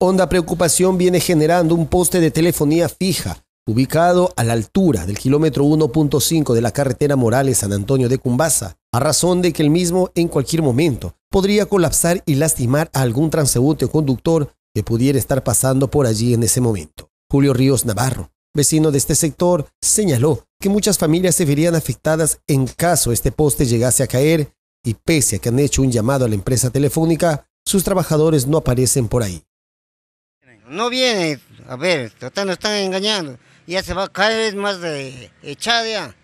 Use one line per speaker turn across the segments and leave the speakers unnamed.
Honda preocupación viene generando un poste de telefonía fija ubicado a la altura del kilómetro 1.5 de la carretera Morales San Antonio de Cumbasa, a razón de que el mismo en cualquier momento podría colapsar y lastimar a algún transeúnte o conductor que pudiera estar pasando por allí en ese momento. Julio Ríos Navarro, vecino de este sector, señaló que muchas familias se verían afectadas en caso este poste llegase a caer y pese a que han hecho un llamado a la empresa telefónica, sus trabajadores no aparecen por ahí.
No viene, a ver, total nos están engañando. Ya se va a caer más de echada ya.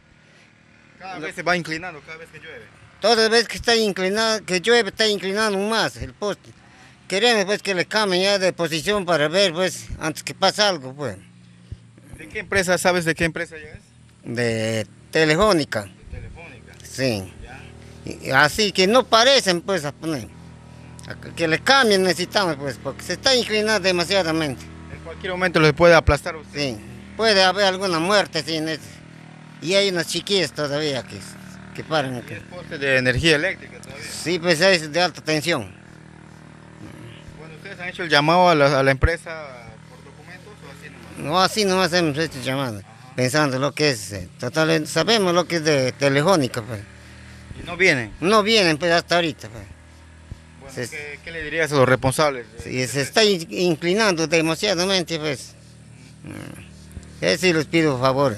Cada vez se va inclinando, cada vez que llueve.
Todas las veces que está inclinado, que llueve, está inclinando más el poste. Queremos pues que le cambien ya de posición para ver pues antes que pase algo pues.
¿De qué empresa sabes de qué empresa ya es?
De telefónica.
De Telefónica.
Sí. Así que no parecen pues a poner. Que le cambien necesitamos pues, porque se está inclinando demasiadamente.
En cualquier momento le puede aplastar a usted.
Sí. Puede haber alguna muerte, sí. Y hay unas chiquillas todavía que, que paran.
Y es poste de energía eléctrica todavía.
Sí, pues es de alta tensión.
Bueno, ¿ustedes han hecho el llamado a la, a la empresa por documentos o así nomás?
No así nomás hemos hecho llamada, pensando lo que es. eh, Total, sabemos lo que es de telefónica, pues.
Y no vienen.
No vienen pues hasta ahorita, pues.
Bueno,
Se-
¿qué, qué le dirías a los responsables?
Sí, se está in- inclinando demasiadamente, pues. Mm. Eso sí les pido favor,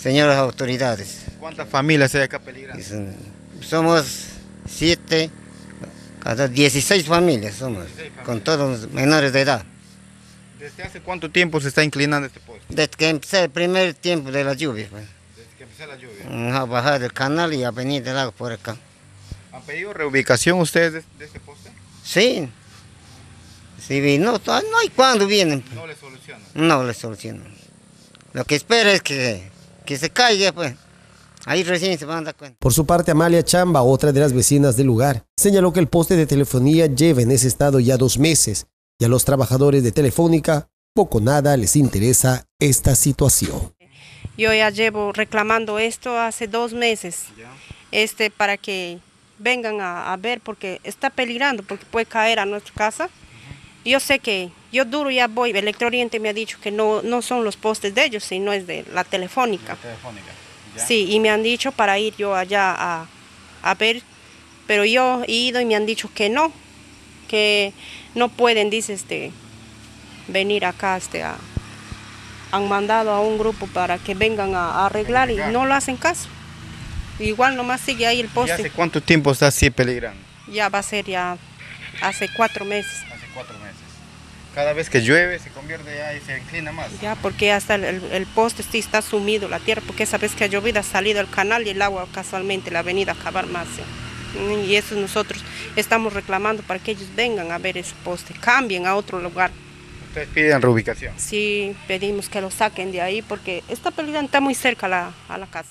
señoras autoridades.
¿Cuántas familias hay acá peligrando?
Mm, Somos siete, cada 16 familias somos,
16 familias.
con todos los menores de edad.
¿Desde hace cuánto tiempo se está inclinando este poste?
Desde que empezó el primer tiempo de la lluvia, pues.
Desde que empezó la lluvia.
Mm, A bajar del canal y a venir del lago por acá.
¿Han pedido reubicación ustedes de, de este poste?
Sí. Sí, no, no hay cuándo vienen.
No le solucionan.
No le solucionan. Lo que espero es que, que se caiga, pues. Ahí recién se van a dar cuenta.
Por su parte, Amalia Chamba, otra de las vecinas del lugar, señaló que el poste de telefonía lleva en ese estado ya dos meses y a los trabajadores de Telefónica poco nada les interesa esta situación.
Yo ya llevo reclamando esto hace dos meses, este, para que vengan a, a ver porque está peligrando, porque puede caer a nuestra casa. Yo sé que yo duro ya voy, el Electrooriente me ha dicho que no, no son los postes de ellos, sino es de la telefónica.
Telefónica.
Sí, y me han dicho para ir yo allá a, a ver, pero yo he ido y me han dicho que no, que no pueden, dice, este, venir acá, este, a- han mandado a un grupo para que vengan a, a arreglar y no lo hacen caso. Igual nomás sigue ahí el
¿Y hace
poste,
cuánto tiempo está así peligrando?
ya va a ser ya hace cuatro meses,
Hace cuatro meses. Cada vez que llueve se convierte ya y se inclina más.
ya porque hasta el, el- el poste sí está sumido la tierra, porque esa vez que ha llovido ha salido el canal y el agua casualmente la ha venido a acabar más. ¿sí? Mm, Y eso nosotros estamos reclamando para que ellos vengan a ver ese poste, cambien a otro lugar.
Ustedes piden reubicación.
Sí pedimos que lo saquen de ahí porque esta pelea está muy cerca a la, a la casa.